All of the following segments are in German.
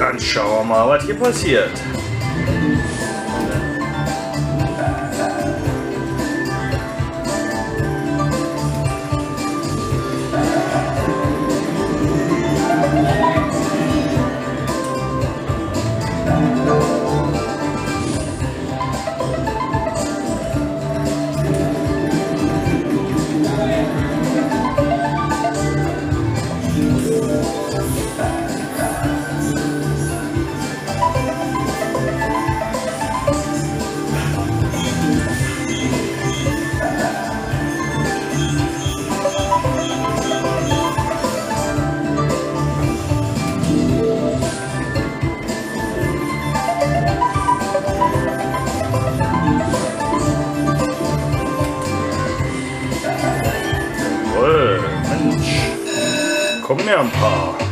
Dann schauen wir mal, was hier passiert. Kommen ja ein paar.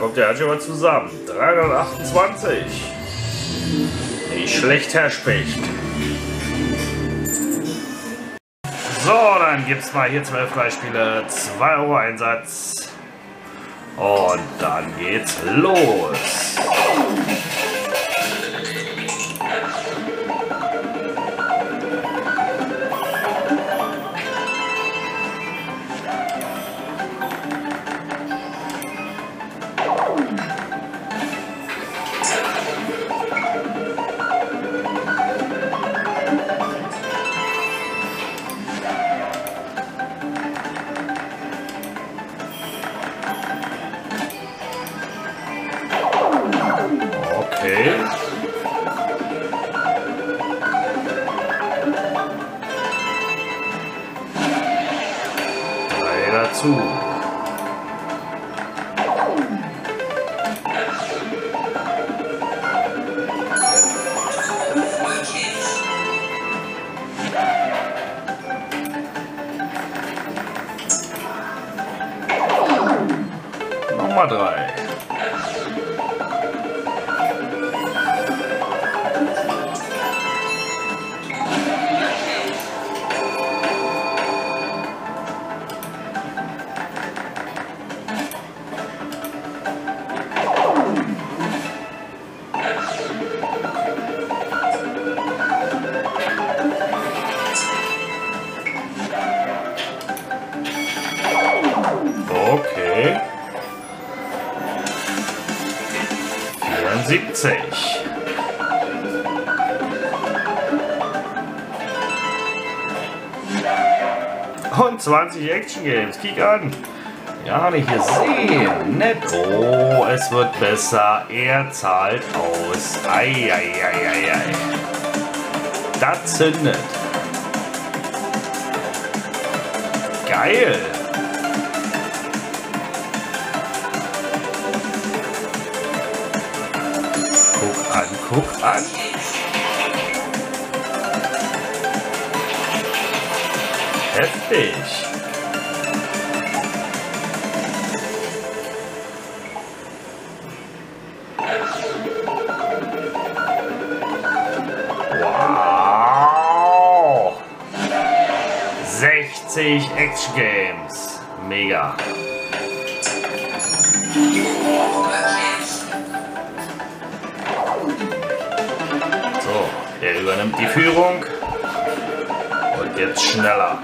Kommt der schon mal zusammen. 328. Nicht schlecht, Herr Specht. So, dann gibt's mal hier 12 Beispiele, 2 Euro Einsatz. Und dann geht's los. 20 Action Games. Kick an. Ja, nicht hier sehen. Nett. Oh, es wird besser. Er zahlt aus. Eieieiei. Das zündet. Geil. Guck an, guck an. Heftig. Wow. 60 Action Games. Mega. So, er übernimmt die Führung. Und Jetzt schneller.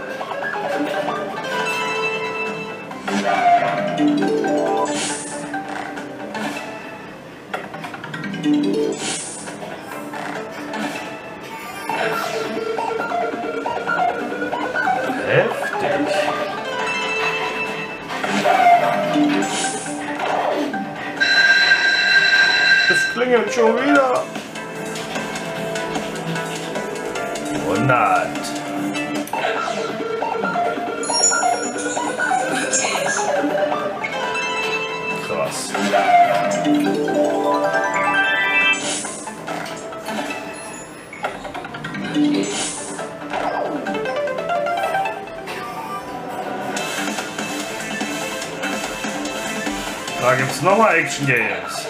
Action Games.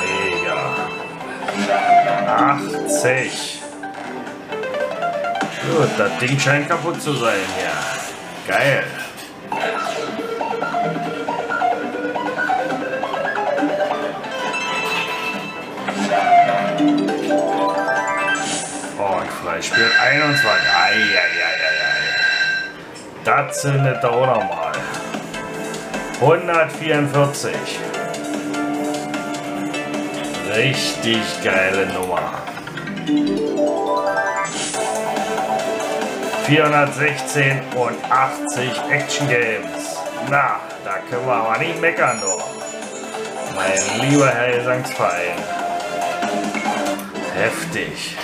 Mega. 80. Gut, das Ding scheint kaputt zu sein hier. Geil. Und Freispiel 21. Eieieiei. Das zündet da auch nochmal. 144. Richtig geile Nummer. 416 und 80 Action Games. Na, da können wir aber nicht meckern, doch. Mein lieber Herr Gesangsverein. Heftig.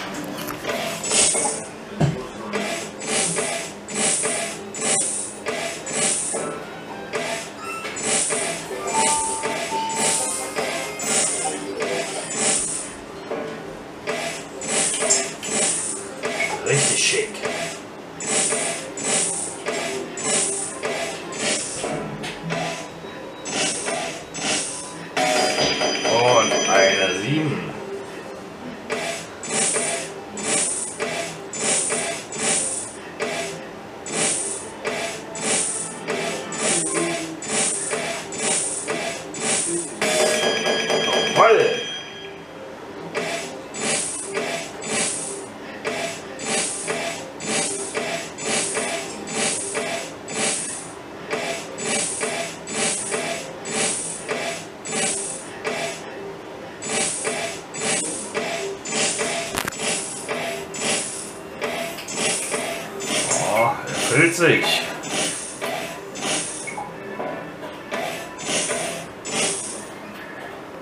Sich.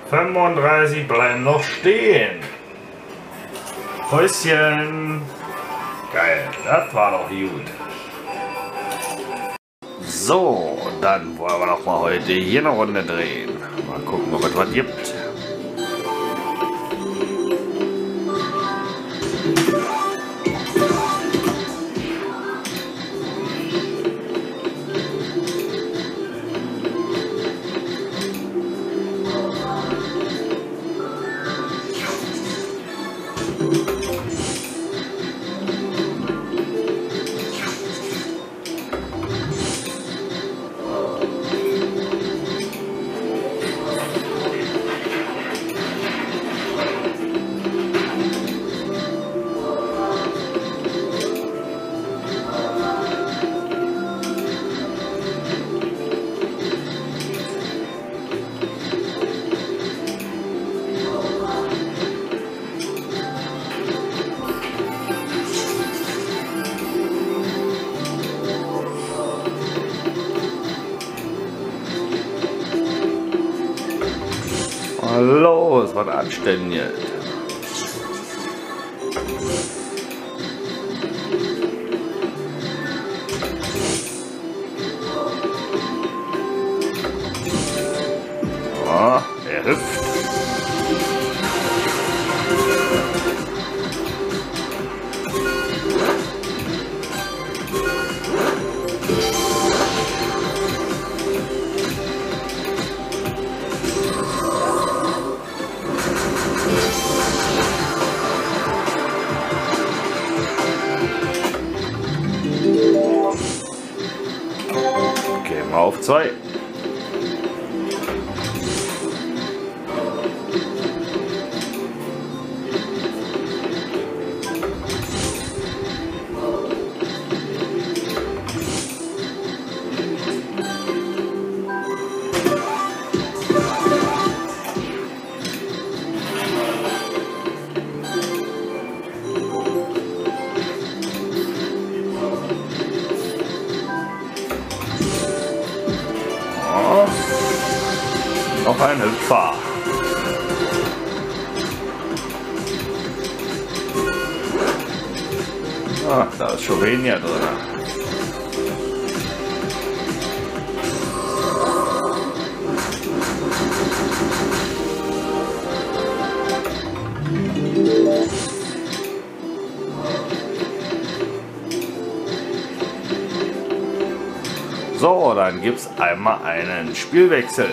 Fünfunddreißig bleiben noch stehen. Häuschen. Geil, das war doch gut. So, dann wollen wir doch mal heute hier eine Runde drehen. Mal gucken, ob es was gibt. Los, ein Hüpfer. Ah, da ist Slovenia drin. So, dann gibt es einmal einen Spielwechsel.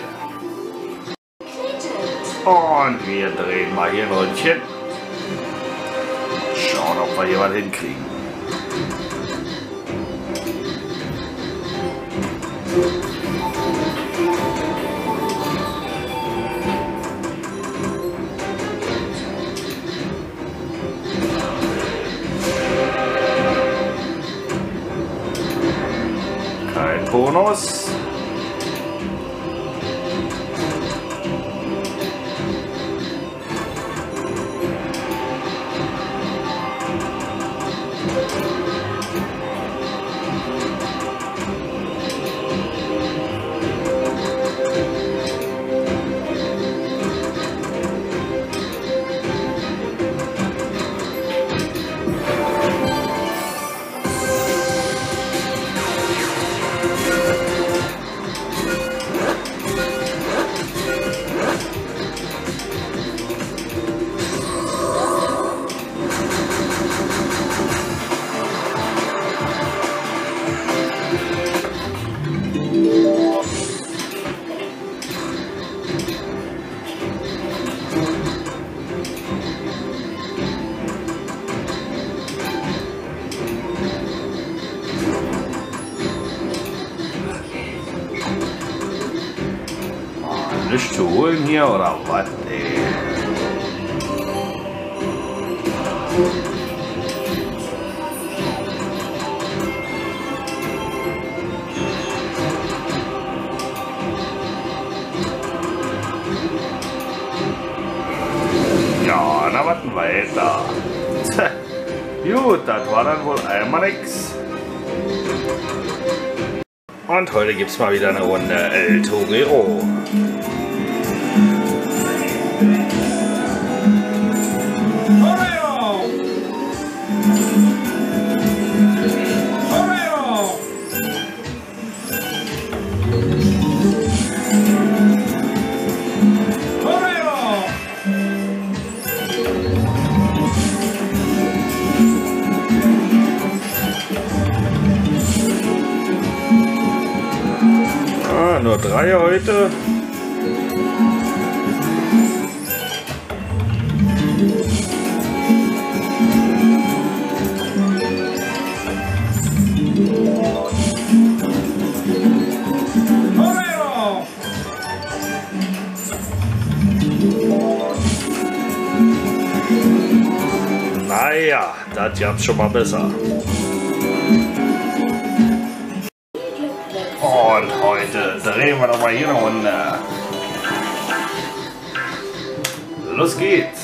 Und wir drehen mal hier ein Ründchen. Schauen, ob wir jemand hinkriegen. Bonus. Heute gibt es mal wieder eine Runde El Torero. Drei heute. Naja, das jetzt schon mal besser. Und heute drehen wir doch mal hier eine Runde. Los geht's.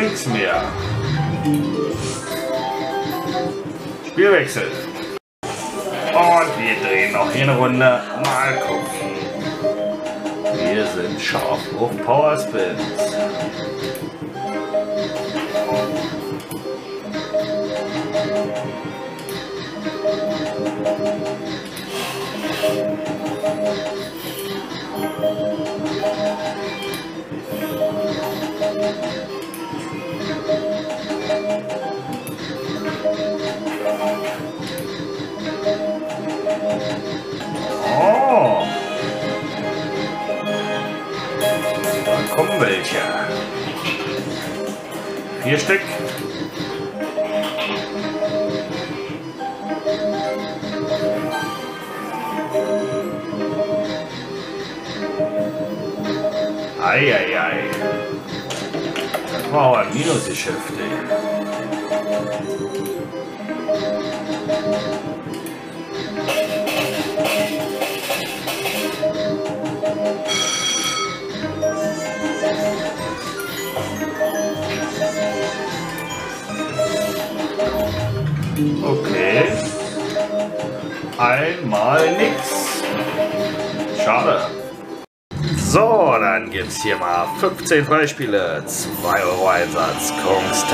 Nichts mehr. Spielwechsel. Eine Runde. Mal gucken. Wir sind scharf auf Power Spins. Oh. Da kommen welche. Vier Stück. Eieiei. Das war aber ein Minusgeschäft, ey. Okay. Einmal nix. Schade. So, dann gibt's hier mal 15 Freispiele, 2 Euro Einsatz, Kongs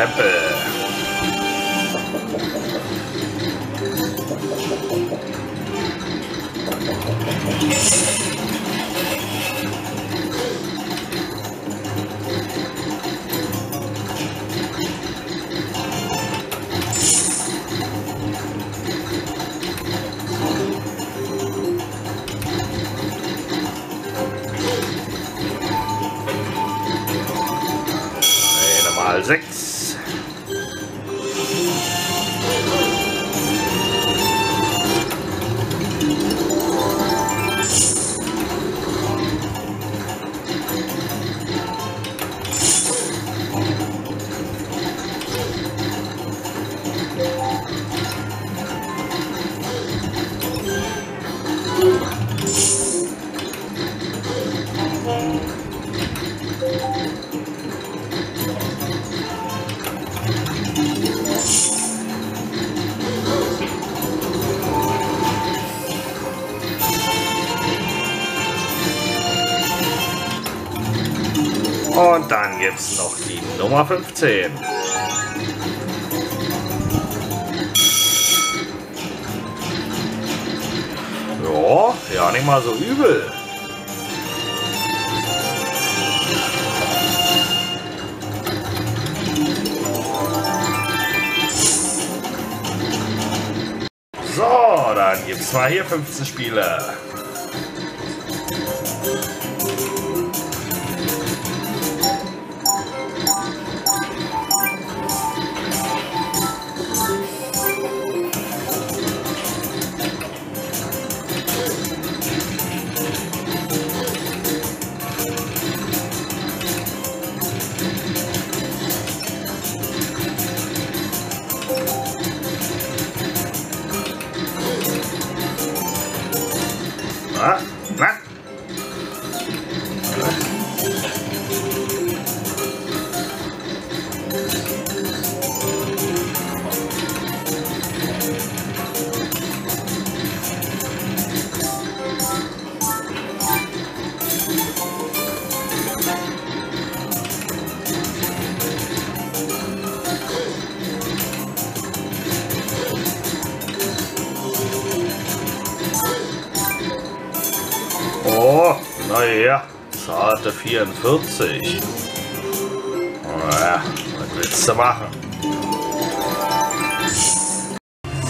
Nummer 15. Ja, ja, nicht mal so übel. So, dann gibt's mal hier 15 Spiele. Zarte 44. Ja, was willst du machen?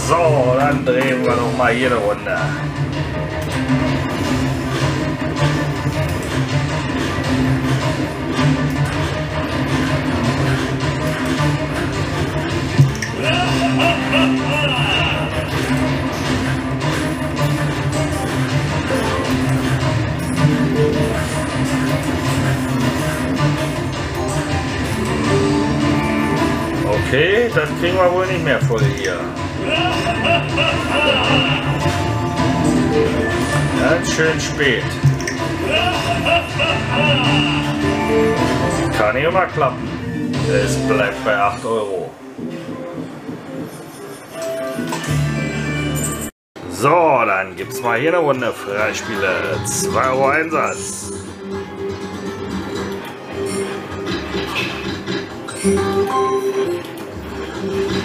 So, dann drehen wir noch mal hier eine Runde. Okay, das kriegen wir wohl nicht mehr voll hier. Ganz schön spät. Kann immer klappen. Es bleibt bei 8 Euro. So, dann gibt's mal hier eine Runde Freispiele. 2 Euro Einsatz. Oh. Thank you.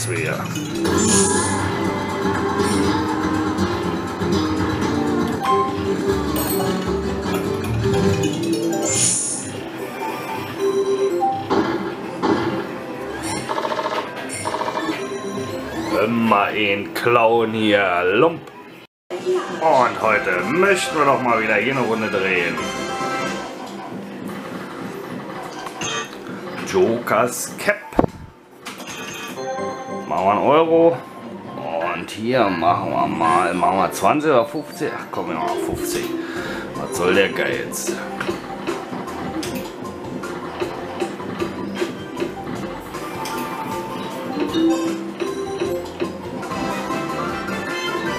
2. Immer ein Clown hier, Lump. Und heute möchten wir doch mal wieder hier eine Runde drehen. Jokers Cap. Machen wir einen Euro. Und hier machen wir mal, machen wir 20 oder 50? Ach komm, wir machen 50. Was soll der Geiz?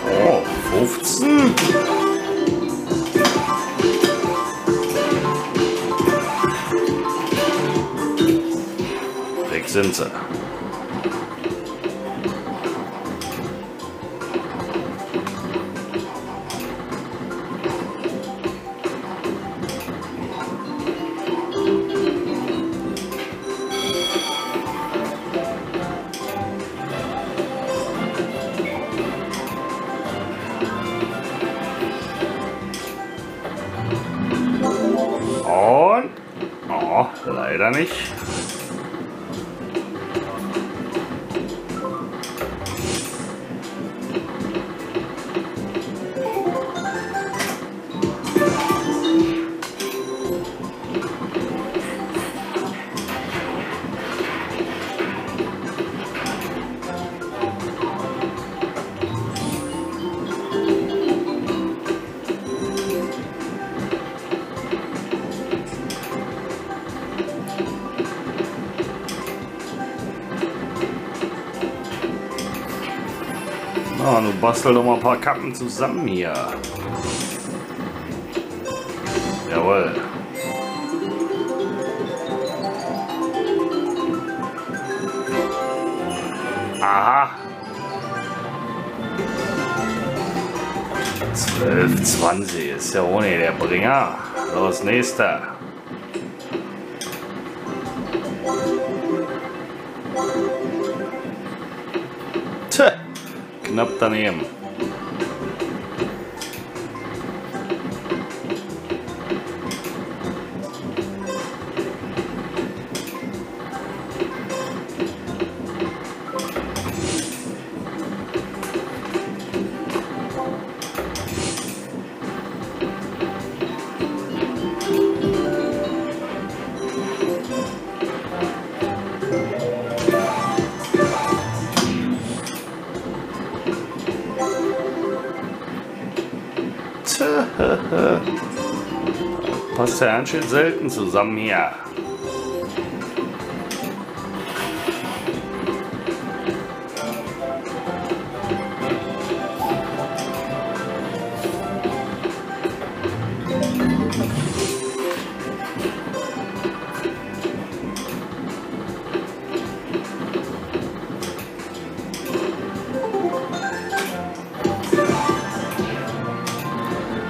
Oh, 15. Weg sind sie. Leider nicht. Na, du bastel doch mal ein paar Kappen zusammen hier. Jawohl. Aha. 12, 20 ist ja ohne der Bringer. Los, nächster. naptaníjem. Daneben. Passt der Handschild selten zusammen hier.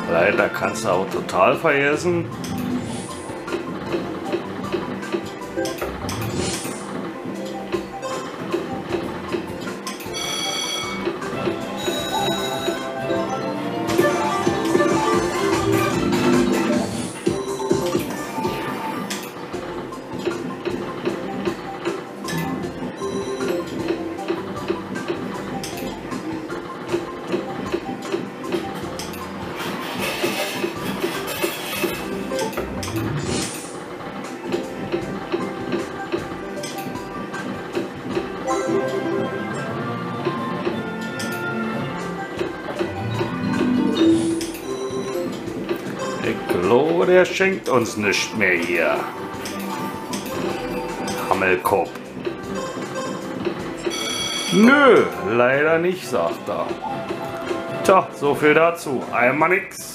Leider kannst du auch total vergessen. Der schenkt uns nicht mehr hier. Hammelkopf. Nö, leider nicht, sagt er. Tja, so viel dazu. Einmal nix.